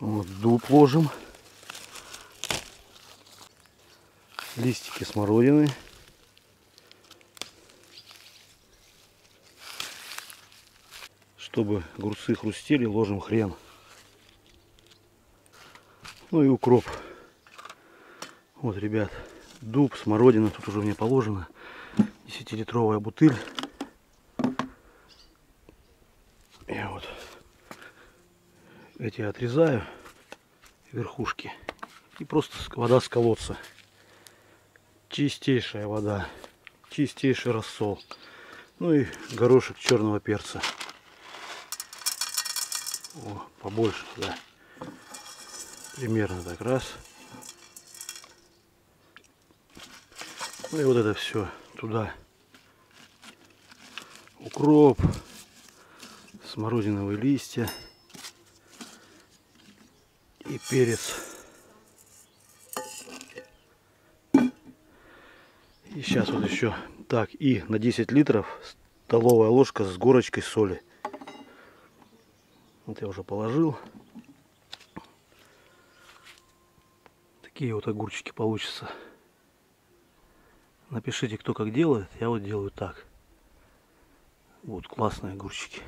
Вот дуб ложим. Листики смородины. Чтобы огурцы хрустели, ложим хрен. Ну и укроп. Вот, ребят, дуб, смородина. Тут уже мне положено. 10-литровая бутыль. Я вот эти отрезаю верхушки. И просто вода с колодца. Чистейшая вода. Чистейший рассол. Ну и горошек черного перца. О, побольше, да. Примерно так раз. Ну и вот это все туда. Укроп, смородиновые листья и перец. И сейчас вот еще. Так, и на 10 литров столовая ложка с горочкой соли. Вот я уже положил. Такие вот огурчики получатся. Напишите, кто как делает. Я вот делаю так. Вот классные огурчики.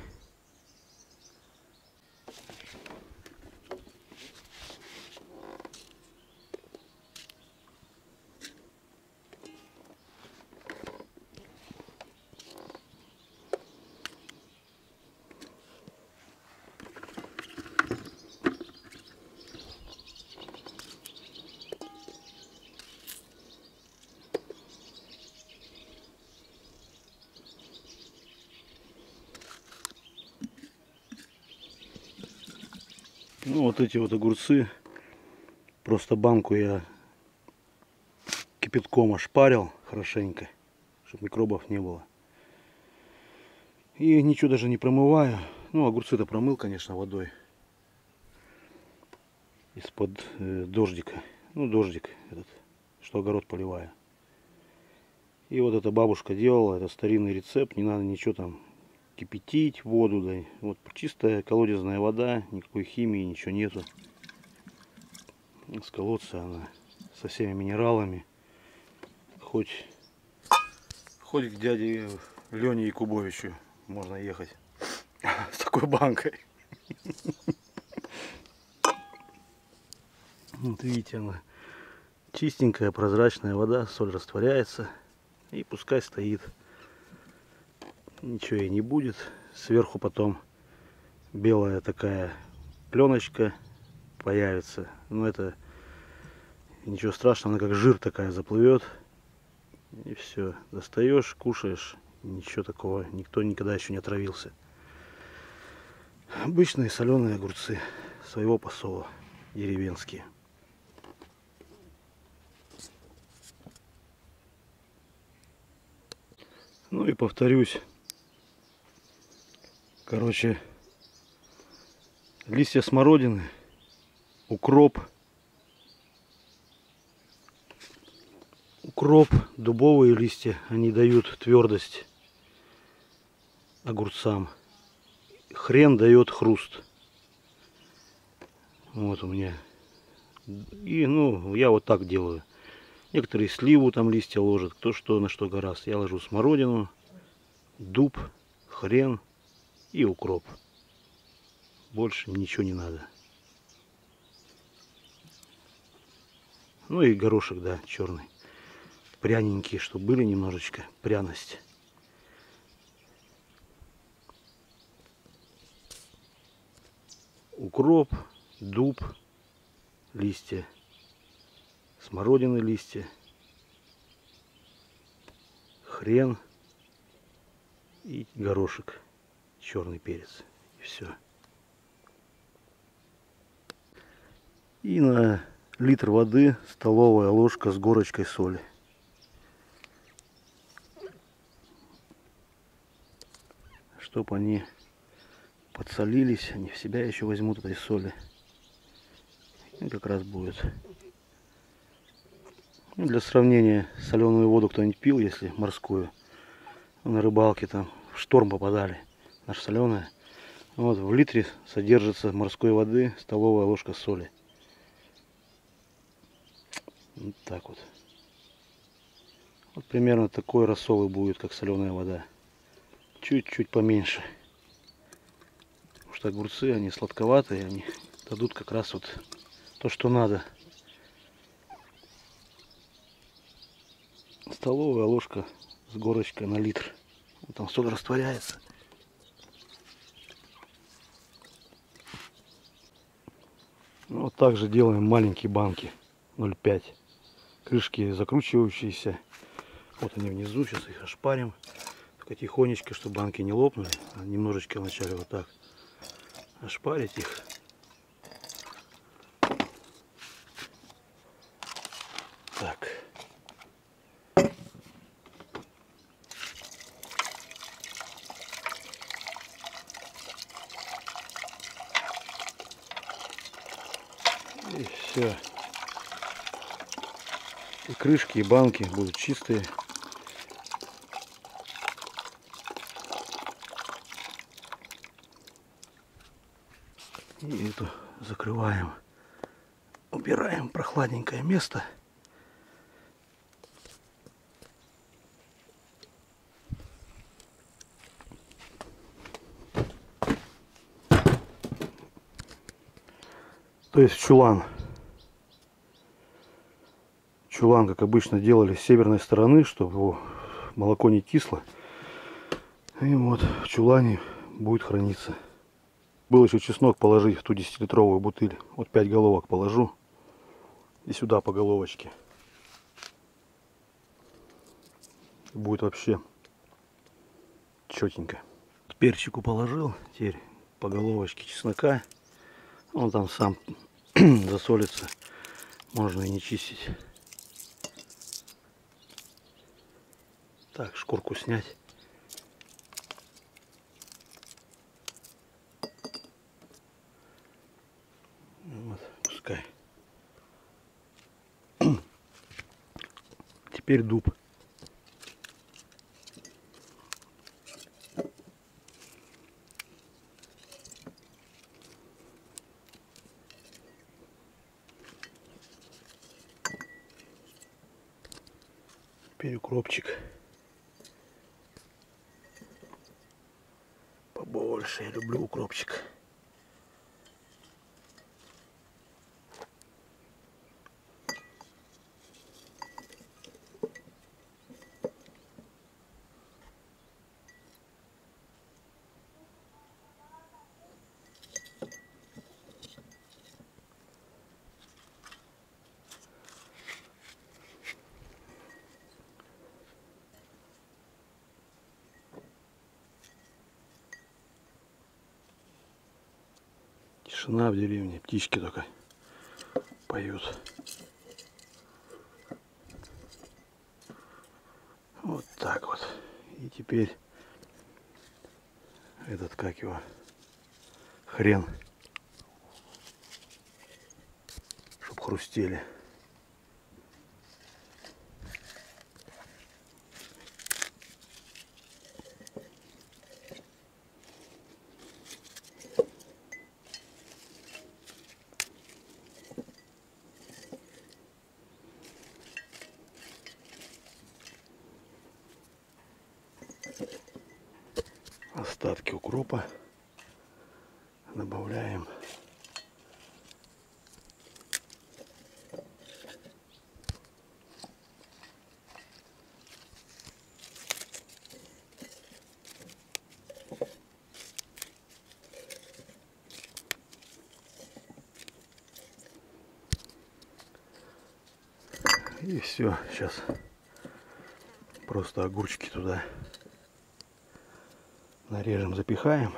Ну вот эти вот огурцы. Просто банку я кипятком ошпарил хорошенько, чтобы микробов не было. И ничего даже не промываю. Ну, огурцы-то промыл, конечно, водой. Из-под э, дождика. Ну, дождик этот, что огород поливаю. И вот эта бабушка делала, это старинный рецепт, не надо ничего там кипятить воду, да. Вот чистая колодезная вода, никакой химии, ничего нету. С колодца она со всеми минералами. Хоть, хоть к дяде Лене Якубовичу можно ехать с такой банкой. Вот видите, она чистенькая, прозрачная вода, соль растворяется и пускай стоит ничего и не будет. Сверху потом белая такая пленочка появится. Но это ничего страшного, она как жир такая заплывет. И все, достаешь, кушаешь. Ничего такого, никто никогда еще не отравился. Обычные соленые огурцы своего посола, деревенские. Ну и повторюсь, Короче, листья смородины, укроп, укроп, дубовые листья, они дают твердость огурцам. Хрен дает хруст. Вот у меня. И, ну, я вот так делаю. Некоторые сливу там листья ложат, кто что на что гораздо. Я ложу смородину, дуб, хрен и укроп. Больше ничего не надо. Ну и горошек, да, черный. Пряненькие, чтобы были немножечко пряность. Укроп, дуб, листья, смородины листья, хрен и горошек черный перец. И все. И на литр воды столовая ложка с горочкой соли. Чтоб они подсолились, они в себя еще возьмут этой соли. И как раз будет. Ну, для сравнения, соленую воду кто-нибудь пил, если морскую, на рыбалке там в шторм попадали наша соленая. Вот в литре содержится морской воды столовая ложка соли. Вот так вот. Вот примерно такой рассол и будет, как соленая вода. Чуть-чуть поменьше. Потому что огурцы, они сладковатые, они дадут как раз вот то, что надо. Столовая ложка с горочкой на литр. Вот там соль растворяется. Ну, вот так же делаем маленькие банки 0,5. Крышки закручивающиеся. Вот они внизу. Сейчас их ошпарим. Только тихонечко, чтобы банки не лопнули. Немножечко вначале вот так ошпарить их. Так. И все. И крышки, и банки будут чистые. И эту закрываем. Убираем прохладненькое место. То есть чулан. Чулан, как обычно, делали с северной стороны, чтобы молоко не кисло. И вот в чулане будет храниться. Был еще чеснок положить в ту 10-литровую бутыль. Вот 5 головок положу. И сюда по головочке. Будет вообще четенько. Перчику положил. Теперь по головочке чеснока. Он там сам засолится. Можно и не чистить. Так, шкурку снять. Вот, пускай. Теперь дуб. Теперь укропчик. Побольше. Я люблю укропчик. Тишина в деревне, птички только поют. Вот так вот. И теперь этот, как его, хрен, чтоб хрустели. Остатки укропа добавляем. И все сейчас просто огурчики туда нарежем, запихаем.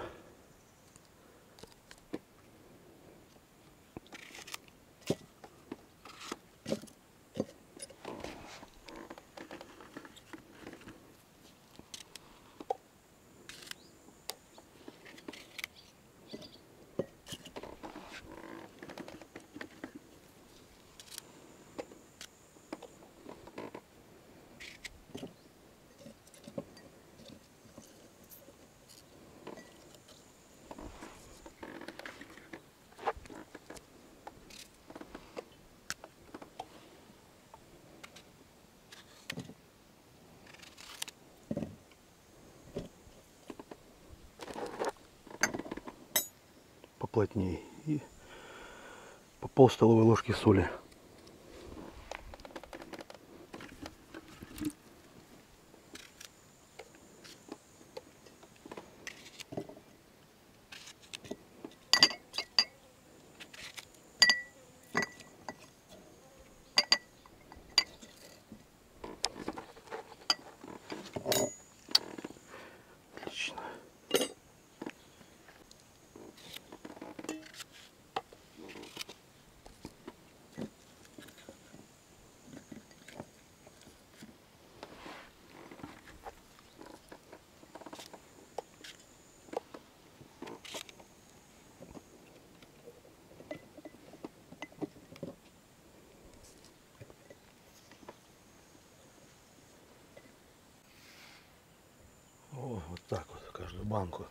Поплотнее. И по пол столовой ложки соли. Отлично. О, вот так банку.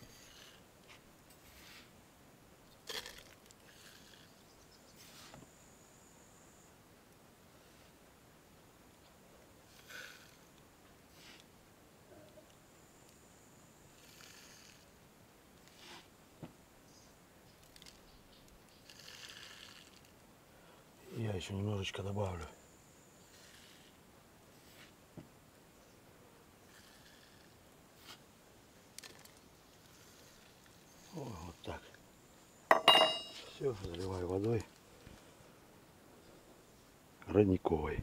Я еще немножечко добавлю. О, вот так. Все, заливаю водой. Родниковой.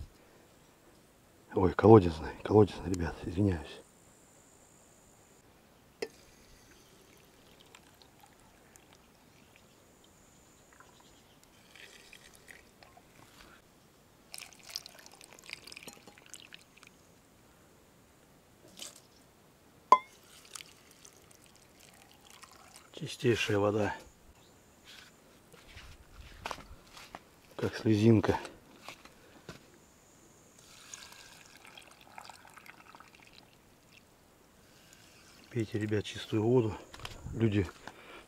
Ой, колодезной, колодезной, ребят, извиняюсь. Чистейшая вода. Как слезинка. Пейте, ребят, чистую воду. Люди,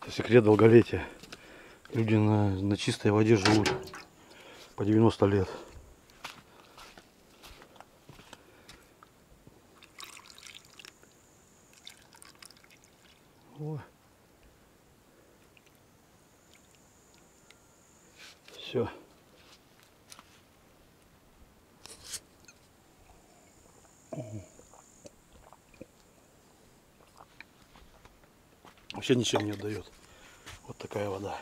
это секрет долголетия. Люди на, на чистой воде живут по 90 лет. О. Все. Вообще ничем не отдает. Вот такая вода.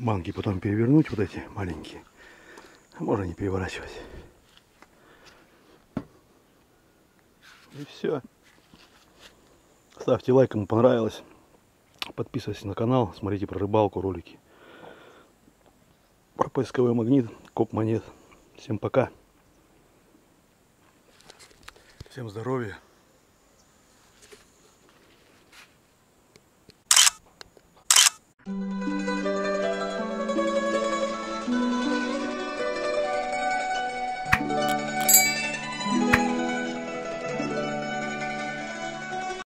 банки потом перевернуть, вот эти маленькие. Можно не переворачивать. И все. Ставьте лайк, кому понравилось. Подписывайтесь на канал, смотрите про рыбалку ролики. Про поисковой магнит, коп монет. Всем пока. Всем здоровья.